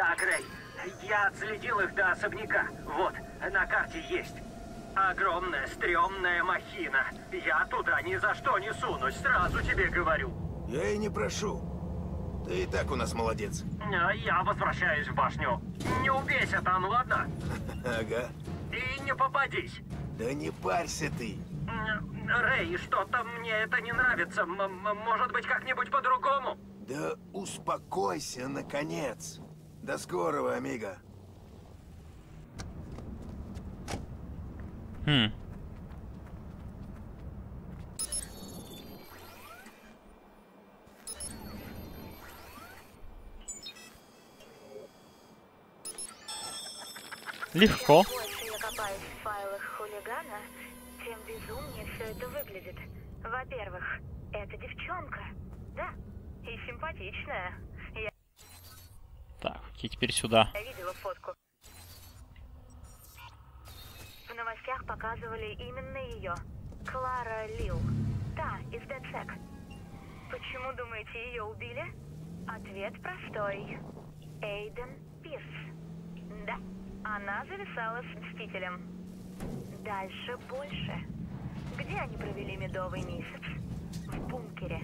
Так, Рэй, я отследил их до особняка. Вот, на карте есть. Огромная, стрёмная махина. Я туда ни за что не сунусь, сразу тебе говорю. Я и не прошу. Ты и так у нас молодец. А Я возвращаюсь в башню. Не убейся там, ладно? Ага. И не попадись. Да не парься ты. Рэй, что-то мне это не нравится. М- может быть, как-нибудь по-другому? Да успокойся, наконец. До скорого, Амиго. Хм. Легко. Чем больше я копаюсь в файлах хулигана, тем безумнее все это выглядит. Во-первых, это девчонка. Да, и симпатичная. Я окей, теперь сюда. видела фотку. В новостях показывали именно ее. Клара Лил. Та, из DedSec. Почему, думаете, ее убили? Ответ простой. Эйден Пирс. Да, она зависала с Мстителем. Дальше больше. Где они провели медовый месяц? В бункере.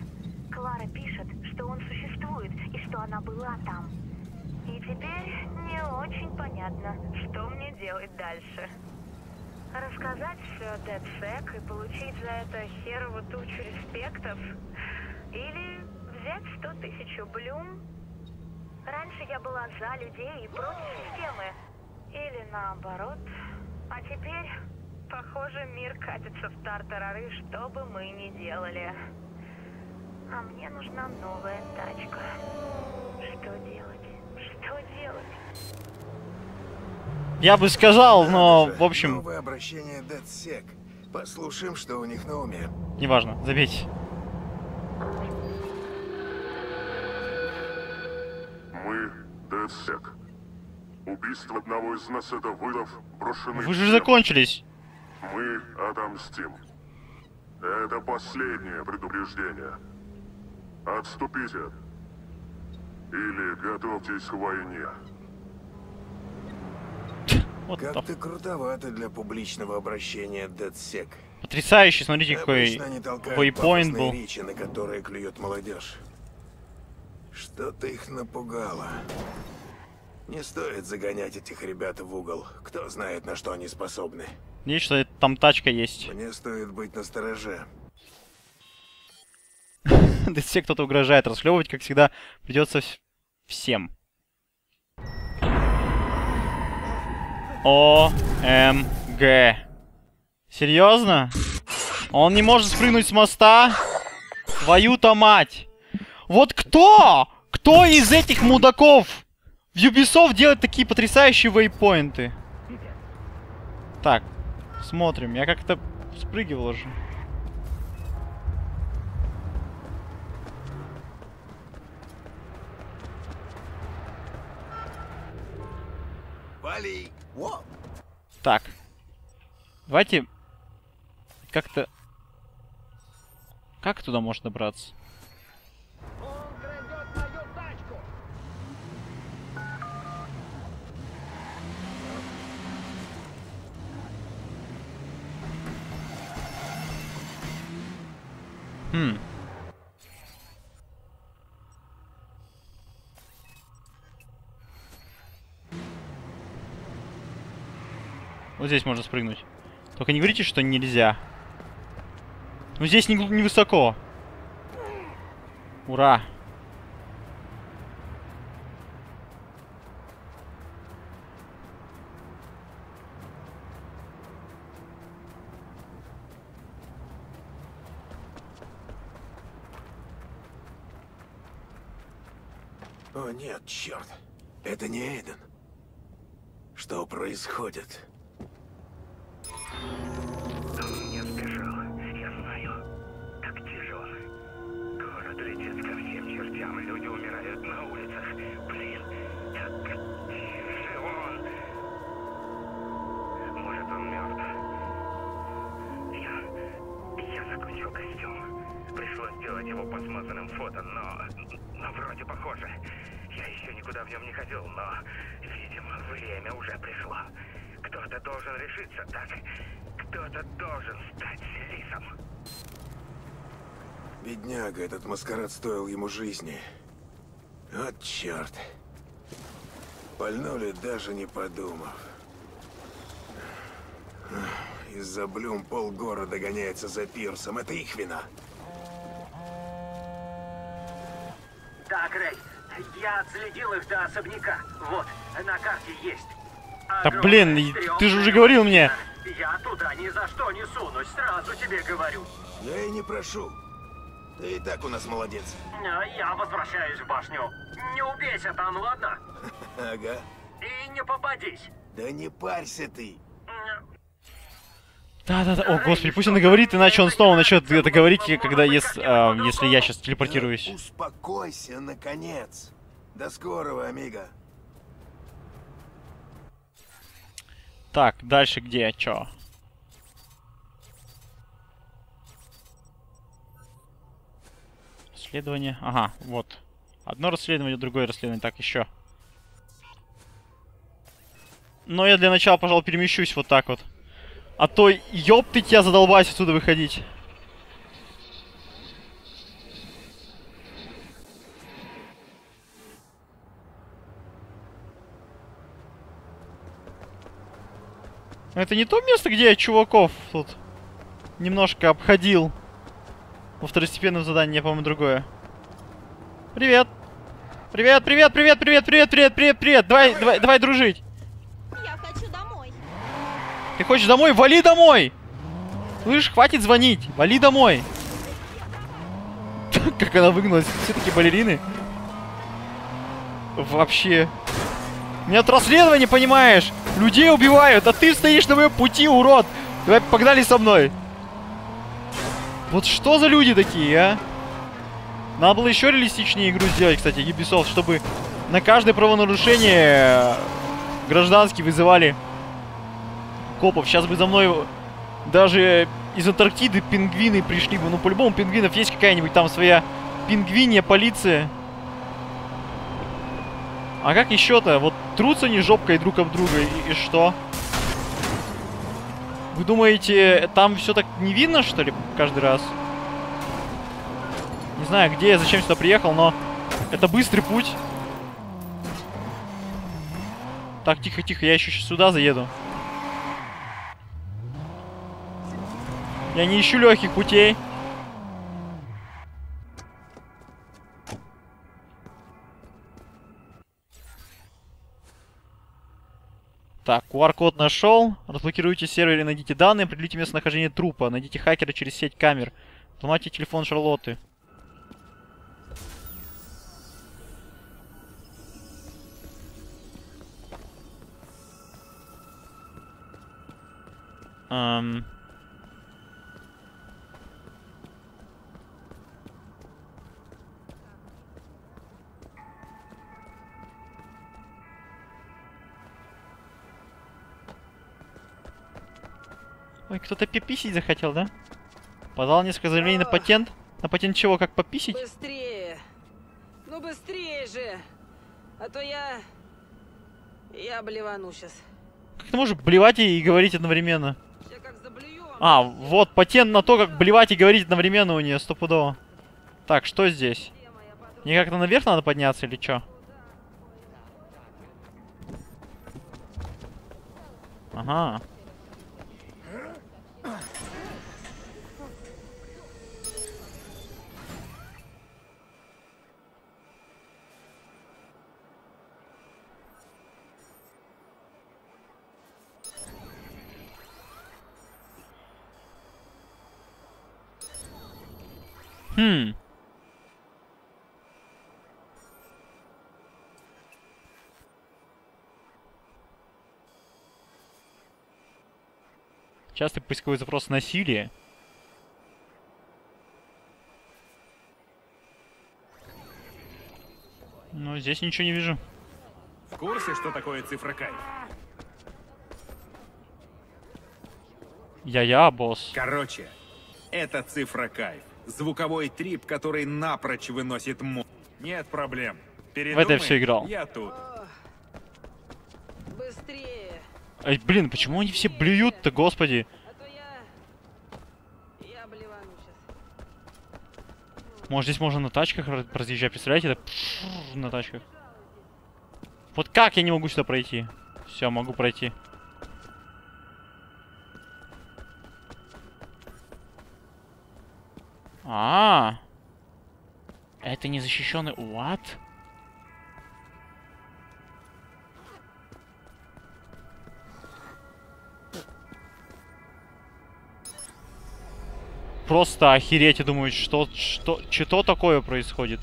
Клара пишет, что он существует и что она была там. Теперь не очень понятно, что мне делать дальше. Рассказать все DedSec и получить за это херову тучу респектов? Или взять сто тысяч блюм? Раньше я была за людей и против системы. Или наоборот. А теперь, похоже, мир катится в тартарары, что бы мы ни делали. А мне нужна новая тачка. Что делать? Что делать? Я бы сказал, но, в общем, Новое обращение DedSec. Послушаем, что у них на уме. неважно, забейте. Мы DedSec. Убийство одного из нас это вызов, брошенный Вы же всем. закончились. Мы отомстим. Это последнее предупреждение. Отступите. Или готовьтесь к войне. Вот Как ты крутовато для публичного обращения DedSec. Потрясающе, смотрите, какой вейпоинт был. речи, на которые клюет молодежь. Что-то их напугало. Не стоит загонять этих ребят в угол. Кто знает, на что они способны. Видишь, что там тачка есть. Мне стоит быть настороже. Да все кто-то угрожает. Расхлебывать, как всегда, придется вс- всем. ОМГ. Серьезно? Он не может спрыгнуть с моста? Твою-то мать! Вот кто? Кто из этих мудаков в Ubisoft делает такие потрясающие вейпоинты? Так, смотрим. Я как-то спрыгивал уже. Вали! Так. Давайте как-то... Как туда можно добраться? Хм. Вот здесь можно спрыгнуть. Только не говорите, что нельзя. Ну здесь не, не высоко. Ура. О нет, черт. Это не Эйден. Что происходит? Кто-то должен стать лисом. Бедняга, этот маскарад стоил ему жизни. Вот черт. Пальнули, даже не подумав. Из-за Блюм полгорода гоняется за пирсом. Это их вина. Так, Рэй, я отследил их до особняка. Вот, на карте есть. Да блин, ты же уже говорил мне. Я туда ни за что не сунусь, сразу тебе говорю. Я и не прошу. Ты и так у нас молодец. А Я возвращаюсь в башню. Не убейся там, ладно? Ага. И не попадись. Да не парься ты. Да-да-да. О, господи, пусть он и говорит, иначе он снова начнет это говорить, когда если, а, если я сейчас телепортируюсь. Да успокойся, наконец. До скорого, амиго. Так, дальше где? Чё? Расследование. Ага, вот. Одно расследование, другое расследование. Так, еще. Но я для начала, пожалуй, перемещусь вот так вот. А то, ёптыть, я задолбаюсь отсюда выходить. Это не то место, где я чуваков тут немножко обходил. Во второстепенном задании, по-моему, другое. Привет. Привет, привет, привет, привет, привет, привет, привет, привет. Давай, давай, давай дружить. Я хочу домой. Ты хочешь домой? Вали домой! Слышь, хватит звонить. Вали домой. Как она выгнулась. Все таки балерины. Вообще. Нет расследования, понимаешь? Людей убивают, а ты стоишь на моем пути, урод. Давай, погнали со мной. Вот что за люди такие, а? Надо было еще реалистичнее игру сделать, кстати, Ubisoft, чтобы на каждое правонарушение гражданские вызывали копов. Сейчас бы за мной даже из Антарктиды пингвины пришли бы. Ну, по-любому пингвинов есть какая-нибудь там своя пингвинья полиция. А как еще-то? Вот трутся они жопкой друг об друга, и, и что? Вы думаете, там все так не видно, что ли, каждый раз? Не знаю, где я, зачем сюда приехал, но это быстрый путь. Так, тихо-тихо, я еще сюда заеду. Я не ищу легких путей. Так, QR-код нашел. Разблокируйте сервер и найдите данные. Определите местонахождение трупа. Найдите хакера через сеть камер. Взломайте телефон Шарлотты. Эм... Ой, кто-то пиписить захотел, да? Подал несколько заявлений на патент. На патент чего, как пописить? Быстрее! Ну быстрее же! А то я... Я блевану сейчас. Как ты можешь блевать и говорить одновременно? Заблюю... А, вот патент на то, как блевать и говорить одновременно у нее, стопудово. Так, что здесь? Мне как-то наверх надо подняться или что? Ага. Хм. Частый поисковой запрос насилие. Ну, здесь ничего не вижу. В курсе, что такое цифра кайф? Я-я, босс. Короче, это цифра кайф. Звуковой трип, который напрочь выносит мо... Нет проблем. Передумай, В это я всё играл. Я тут. Быстрее. Ай, блин, почему они все блюют-то, господи? А то я... Я блевану сейчас. Может, здесь можно на тачках раз- разъезжать, представляете? Это на тачках. Вот как я не могу сюда пройти? Все, могу пройти. А, это не защищенный. What? Просто охереть, я думаю, что, что, что такое происходит?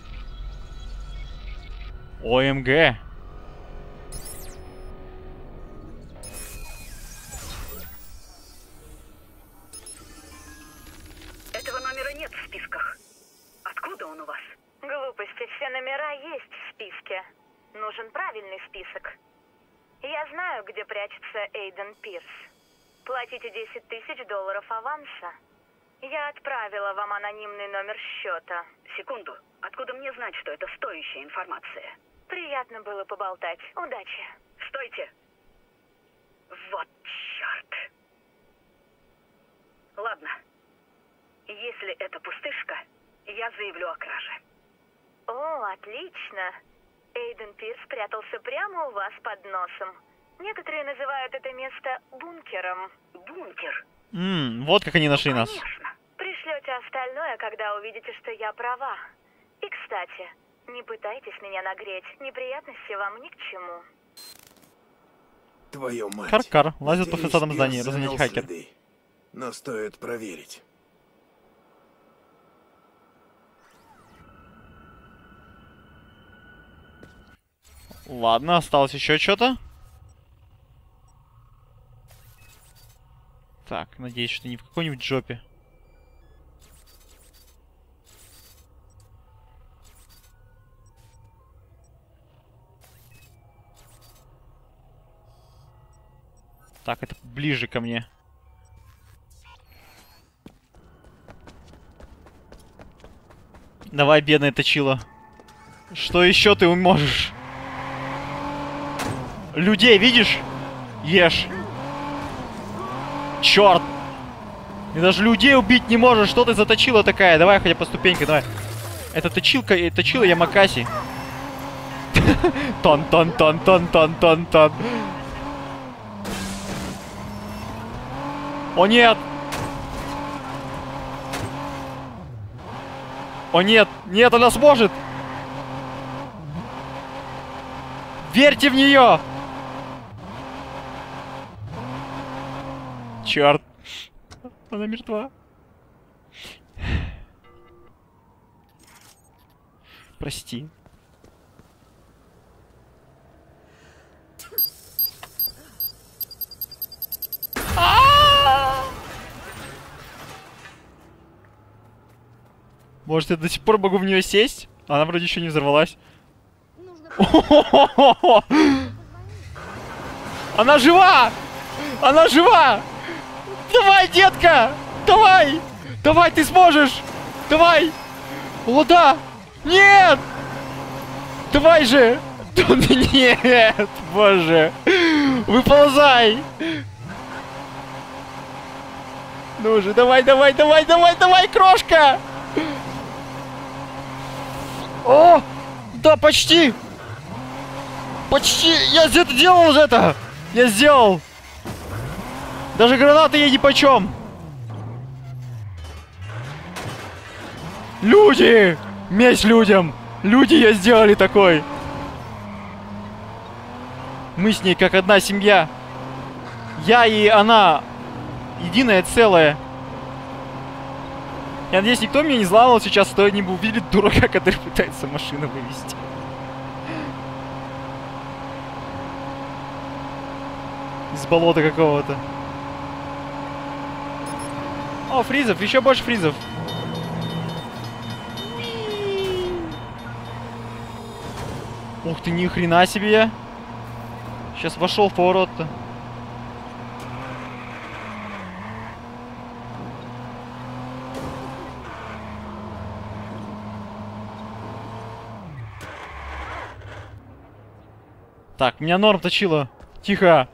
ОМГ. Номер счета. Секунду. Откуда мне знать, что это стоящая информация? Приятно было поболтать. Удачи. Стойте. Вот черт. Ладно. Если это пустышка, я заявлю о краже. О, отлично. Эйден Пирс спрятался прямо у вас под носом. Некоторые называют это место бункером. Бункер? М, вот как они нашли нас. Конечно. Пришлете остальное, когда увидите, что я права. И, кстати, не пытайтесь меня нагреть. Неприятности вам ни к чему. Твою мать. Кар-кар, лазит по Надеюсь, фасадам замел разумеете, хакер. следы. Но стоит проверить. Ладно, осталось еще что-то. Так, надеюсь, что не в какой-нибудь жопе. Так, это ближе ко мне. Давай, бедная точила. Что еще ты можешь? Людей видишь? Ешь. Черт! Ты даже людей убить не можешь. Что ты за точила такая? Давай хотя по ступенькам, давай. Это точилка, э, точила Ямакаси. Тон, тон, О нет! О нет! Нет, она сможет! Верьте в нее! Черт! Она мертва. Прости. Может, я до сих пор могу в нее сесть? Она вроде еще не взорвалась. Она жива! Она жива! Давай, детка! Давай! Давай, ты сможешь! Давай! О, да! Нет! Давай же! Нет! Боже! Выползай! Ну же, давай, давай, давай, давай, давай, крошка! О! Да, почти! Почти! Я это делал это! Я сделал! Даже гранаты ей нипочем! Люди! Месть людям! Люди я сделали такой! Мы с ней как одна семья. Я и она единое целое. Я надеюсь, никто меня не взламывал сейчас, что они бы увидели дурака, который пытается машину вывести. Из болота какого-то. О, фризов, еще больше фризов. Ух ты, ни хрена себе. Сейчас вошел в поворот-то. Так, меня норм точило. Тихо.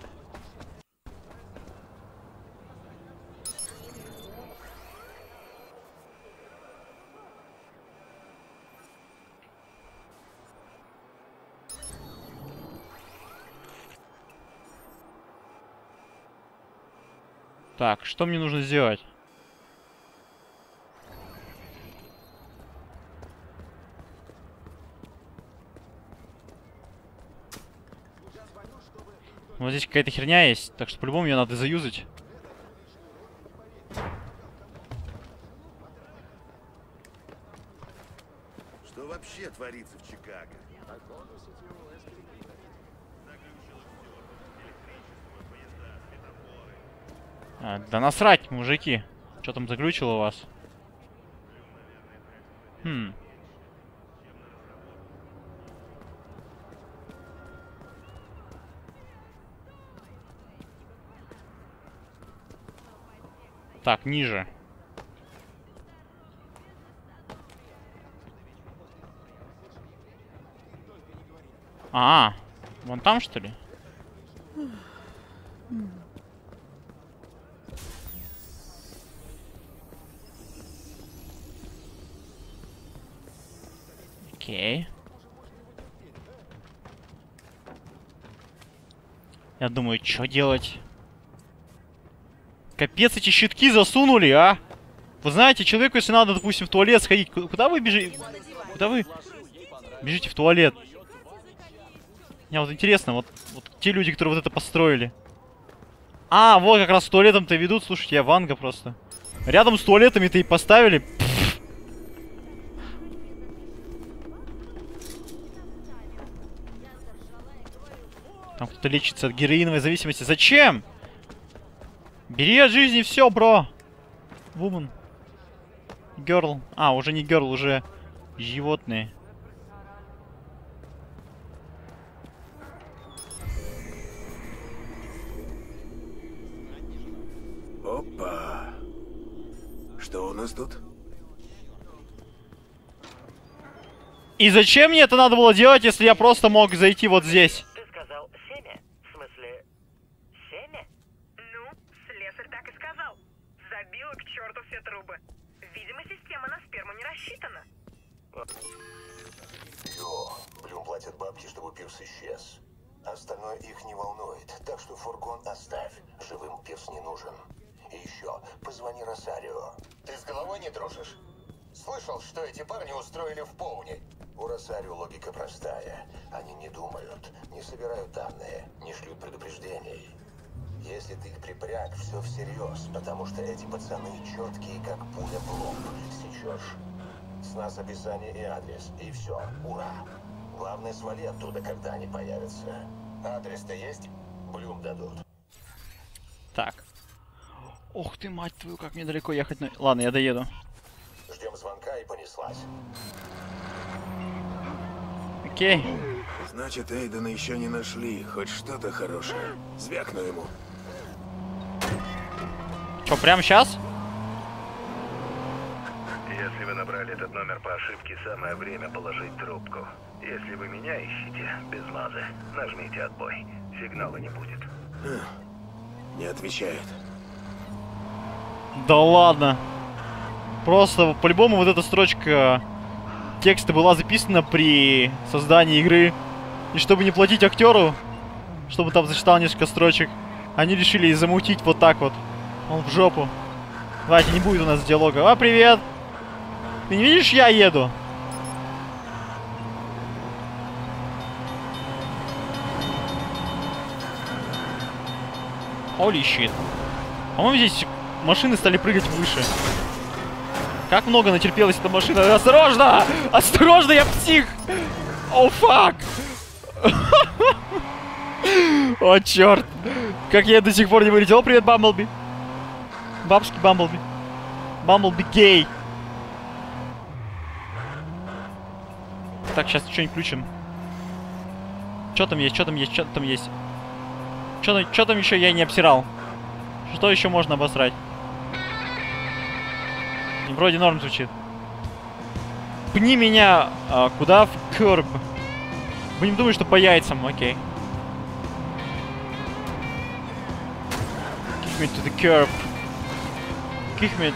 Так, что мне нужно сделать? Вот здесь какая-то херня есть, так что по-любому ее надо заюзать. Что вообще творится в Чикаго? А, да насрать, мужики. Что там заглючило у вас? Хм. Так, ниже. А, вон там что ли? Окей. Я думаю, что делать? Капец, эти щитки засунули, а? Вы знаете, человеку, если надо, допустим, в туалет сходить, ку- куда вы бежите? Куда вы бежите в туалет? Мне вот интересно, вот, вот те люди, которые вот это построили. А, вот как раз с туалетом-то ведут. Слушайте, я Ванга просто. Рядом с туалетами-то и поставили. Там кто-то лечится от героиновой зависимости. Зачем? Бери от жизни все, бро. Вумен. Герл. А, уже не герл, уже животные. Опа. Что у нас тут? И зачем мне это надо было делать, если я просто мог зайти вот здесь? Ты сказал семя? В смысле, семя? Ну, слесарь так и сказал. Забила все трубы. Видимо, система на сперму не рассчитана. Все, Блюм платят бабки, чтобы Пирс исчез. Остальное их не волнует, так что фургон оставь. Живым Пирс не нужен. И еще, позвони Росарио. Ты с головой не дружишь? Слышал, что эти парни устроили в Поуне? У Росарио логика простая. Они не думают, не собирают данные, не шлют предупреждений. Если ты их припряг, все всерьез, потому что эти пацаны четкие, как пуля в лоб. Сечешь. С нас описание и адрес, и все. Ура! Главное, свали оттуда, когда они появятся. Адрес-то есть? Блюм дадут. Так. Ох ты, мать твою, как мне далеко ехать. на- Ладно, я доеду. Ждем звонка и понеслась. Окей. Значит, Эйдена еще не нашли. Хоть что-то хорошее. Звякну ему. Что, прямо сейчас? Если вы набрали этот номер по ошибке, самое время положить трубку. Если вы меня ищете, без мазы, нажмите отбой. Сигнала не будет. Не отвечает. Да ладно. Просто по-любому вот эта строчка текста была записана при создании игры. И чтобы не платить актеру, чтобы там зачитал несколько строчек, они решили замутить вот так вот. Он в жопу. Давайте, не будет у нас диалога. А, привет! Ты не видишь, я еду? Holy shit. По-моему, здесь машины стали прыгать выше. Как много натерпелась эта машина. Осторожно! Осторожно, я псих! О, фак! О, черт! Как я до сих пор не вылетел. Привет, Бамблби бабушки Бамблби. Бамблби гей. Так, сейчас что-нибудь включим. Что там есть, что там есть, что там есть. Что там, там еще я не обсирал? Что еще можно обосрать? Вроде норм звучит. Пни меня а, куда? В керб. Вы не думаете, что по яйцам, окей. Kick me to the curb. Kick me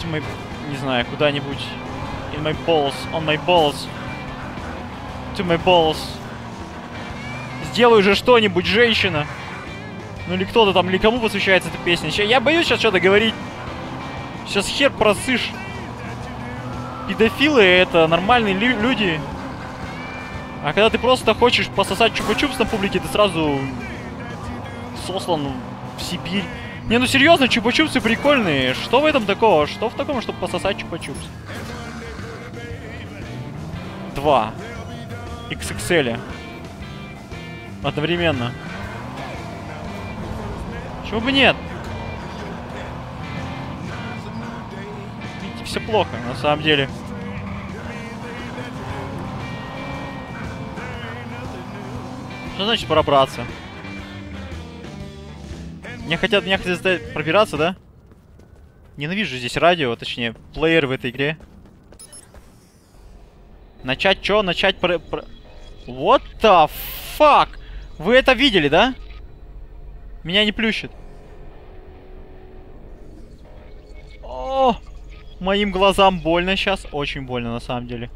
to my... Не знаю, куда-нибудь. In my balls. On my balls. To my balls. Сделай же что-нибудь, женщина. Ну или кто-то там, или кому посвящается эта песня. Ща- Я боюсь сейчас что-то говорить. Сейчас хер просышь. Педофилы это нормальные лю- люди. А когда ты просто хочешь пососать чупа-чупс на публике, ты сразу сослан в Сибирь. Не, ну серьезно, чупа-чупсы прикольные. Что в этом такого? Что в таком, чтобы пососать чупа-чупс? Два. XXL. Одновременно. Чего бы нет? Видите, все плохо, на самом деле. Что значит пробраться? Мне хотят, меня хотят заставить пробираться, да? Ненавижу здесь радио, точнее, плеер в этой игре. Начать чё? Начать про... про- What the fuck? Вы это видели, да? Меня не плющит. О, моим глазам больно сейчас. Очень больно, на самом деле.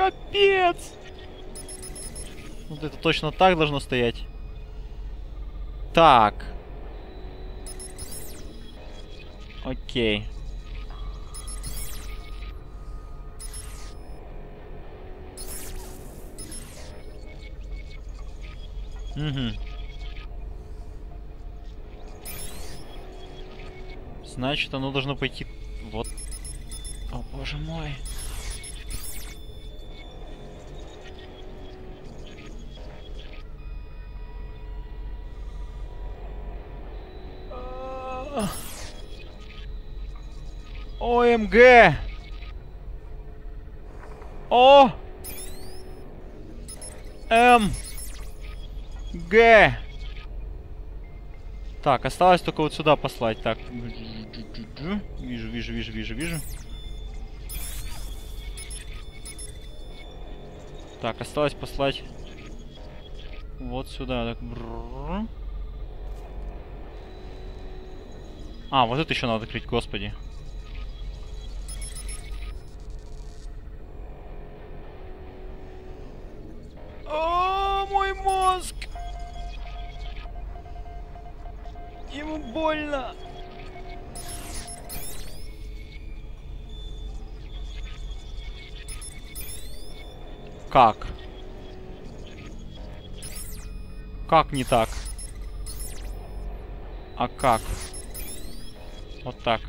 Капец! Вот это точно так должно стоять. Так. Окей. Угу. Значит, оно должно пойти вот. О, боже мой. ОМГ! О! М! Г! Так, осталось только вот сюда послать. Так. Вижу, вижу, вижу, вижу, вижу. Так, осталось послать вот сюда. Так. А, вот это еще надо открыть, господи. Как? Как не так? А как? Вот так.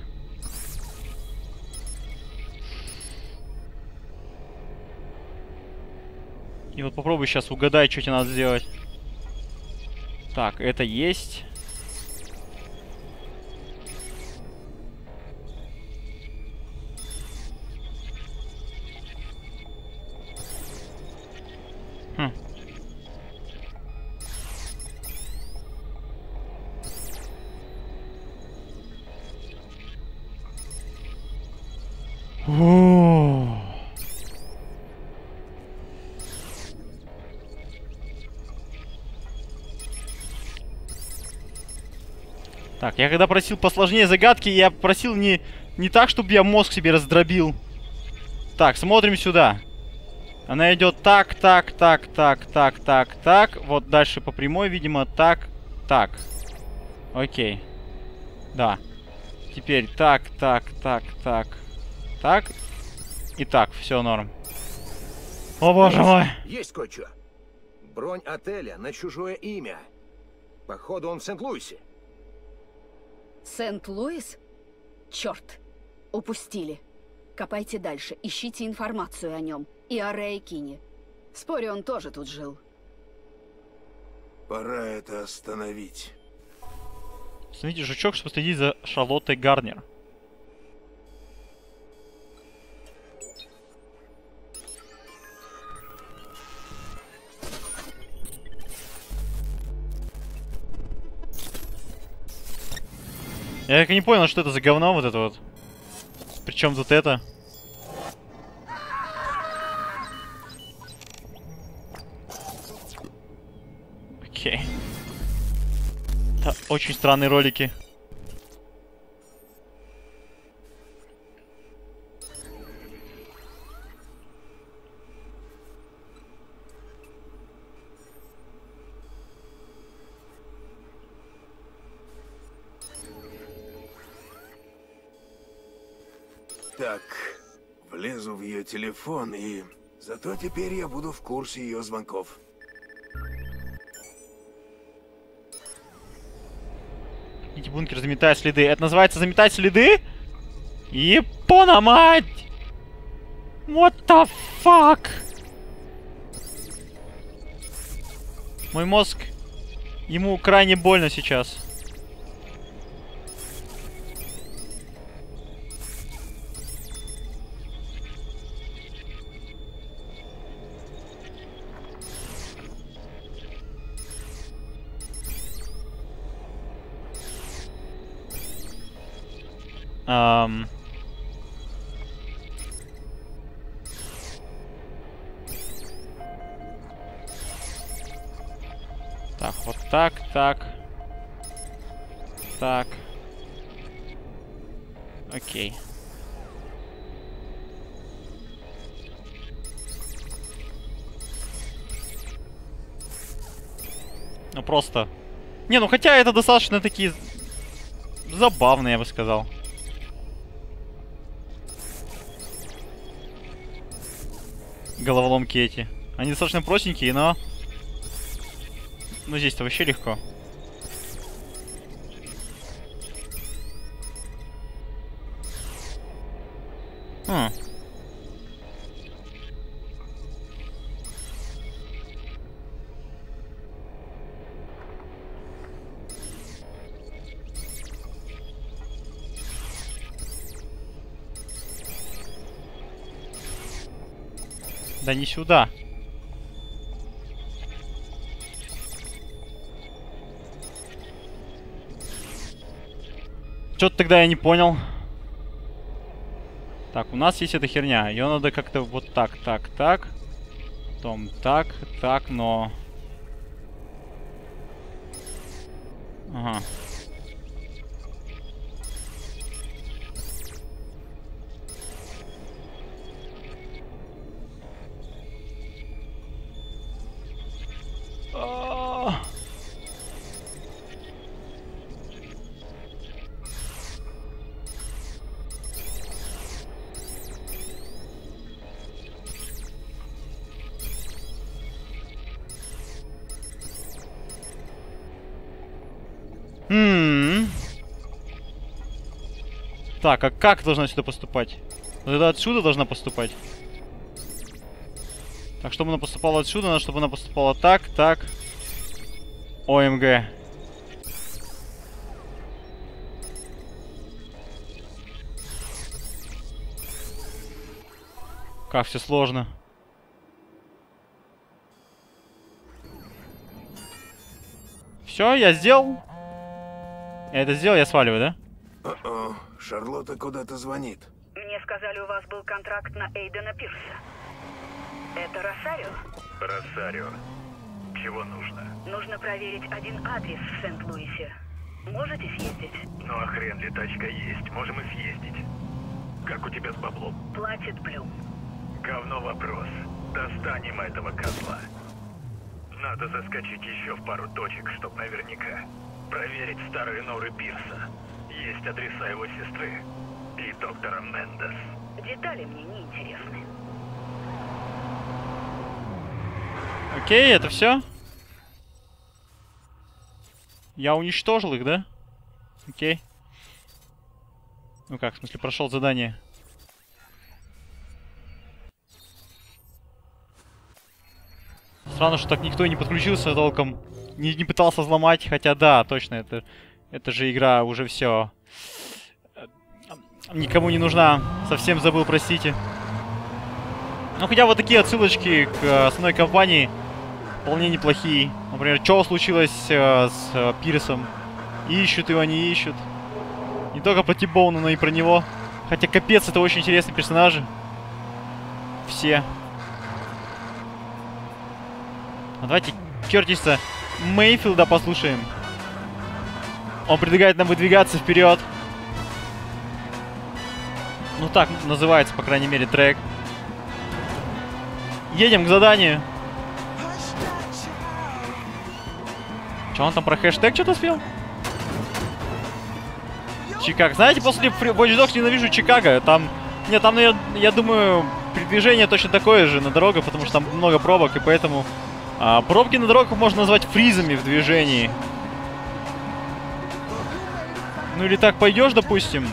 И вот попробуй сейчас угадай, что тебе надо сделать. Так, это есть. О. Так, я когда просил посложнее загадки, я просил не, не так, чтобы я мозг себе раздробил. Так, смотрим сюда. Она идет так, так, так, так, так, так, так. Вот дальше по прямой, видимо, так, так. Окей. Да. Теперь так, так, так, так, так. И так, все норм. О боже мой. Есть кое-что. Бронь отеля на чужое имя. Походу, он в Сент-Луисе. Сент-Луис? Черт. Упустили. Копайте дальше, ищите информацию о нем. И о Рэй Кине. Спорю, он тоже тут жил. Пора это остановить. Смотрите, жучок, чтобы следить за Шарлоттой Гарнер. Я так и не понял, что это за говно вот это вот. Причем тут это? Окей. Это очень странные ролики. Телефон и... Зато теперь я буду в курсе ее звонков. Эти бункер заметает следы. Это называется заметать следы? Япона мать! What the fuck? Мой мозг... Ему крайне больно сейчас. Ам. Так, вот так, так. Так. Окей. Ну просто. Не, ну хотя это достаточно такие забавные, я бы сказал. Головоломки эти. Они достаточно простенькие, но... Ну, здесь-то вообще легко. Хм. Да не сюда. Что-то тогда я не понял. Так, у нас есть эта херня. Ее надо как-то вот так, так, так. Потом так, так, но... Ага. Так, а как должна сюда поступать? Вот это отсюда должна поступать. Так, чтобы она поступала отсюда, надо, чтобы она поступала так, так. ОМГ. Как все сложно. Все, я сделал. Я это сделал, я сваливаю, да? Шарлотта куда-то звонит. Мне сказали, у вас был контракт на Эйдена Пирса. Это Росарио? Росарио. Чего нужно? Нужно проверить один адрес в Сент-Луисе. Можете съездить? Ну а хрен ли тачка есть, можем и съездить. Как у тебя с баблом? Платит Блюм. Говно вопрос. Достанем этого козла. Надо заскочить еще в пару точек, чтоб наверняка. Проверить старые норы Пирса. Есть адреса его сестры и доктора Мендес. Детали мне не интересны. Окей, это все? Я уничтожил их, да? Окей. Ну как, в смысле, прошел задание. Странно, что так никто и не подключился толком. Не, не пытался взломать, хотя да, точно, это, это же игра уже все. Никому не нужна. Совсем забыл, простите. Ну, хотя вот такие отсылочки к э, основной компании вполне неплохие. Например, что случилось э, с э, Пирсом? Ищут его, не ищут. Не только про Тибоуна, но и про него. Хотя, капец, это очень интересные персонажи. Все. А давайте Кертиса Мейфилда послушаем. Он предлагает нам выдвигаться вперед. Ну так называется, по крайней мере, трек. Едем к заданию. Че он там про хэштег что-то спел? Чикаго. Знаете, после Watch Dogs ненавижу Чикаго. Там, нет, там, я, я думаю, передвижение точно такое же на дорогах, потому что там много пробок, и поэтому а, пробки на дорогах можно назвать фризами в движении. Ну или так пойдешь, допустим,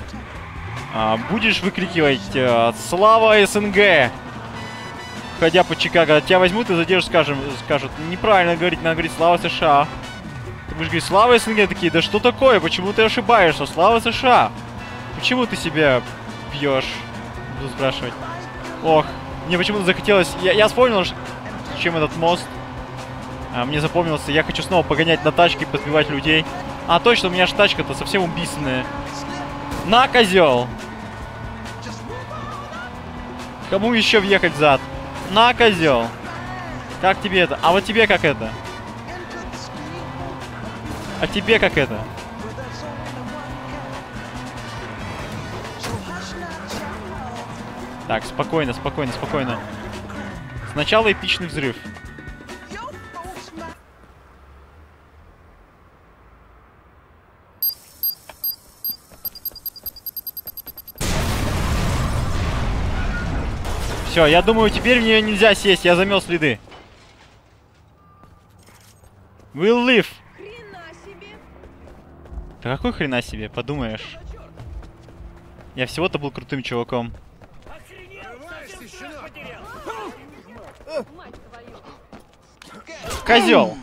а, будешь выкрикивать а, «Слава СНГ!» Ходя по Чикаго, тебя возьмут и задержат, скажем, скажут, неправильно говорить, надо говорить «Слава США!» Ты будешь говорить «Слава СНГ!» Такие, да что такое, почему ты ошибаешься? Слава США! Почему ты себя пьешь? Буду спрашивать. Ох, мне почему-то захотелось... Я, я вспомнил, чем этот мост. А, мне запомнился, я хочу снова погонять на тачке и подбивать людей. А, точно, у меня же тачка-то совсем убийственная. На, козел! Кому еще въехать зад? На, козел! Как тебе это? А вот тебе как это? А тебе как это? Так, спокойно, спокойно, спокойно. Сначала эпичный взрыв. Все, я думаю, теперь в нее нельзя сесть, я замел следы. We'll live. Да какой хрена себе, подумаешь. Я всего-то был крутым чуваком. Козел!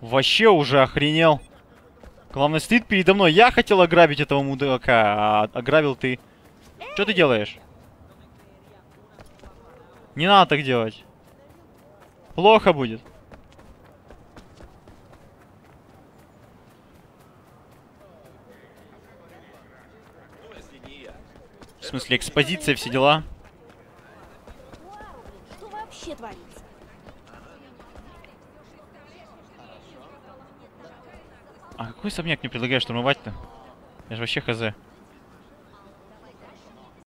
Вообще уже охренел. Главное, стоит передо мной. Я хотел ограбить этого мудака, а ограбил ты. Что ты делаешь? Не надо так делать. Плохо будет. В смысле, экспозиция, все дела. Что вообще творится? А какой особняк мне предлагаешь штурмовать-то? Я же вообще хз.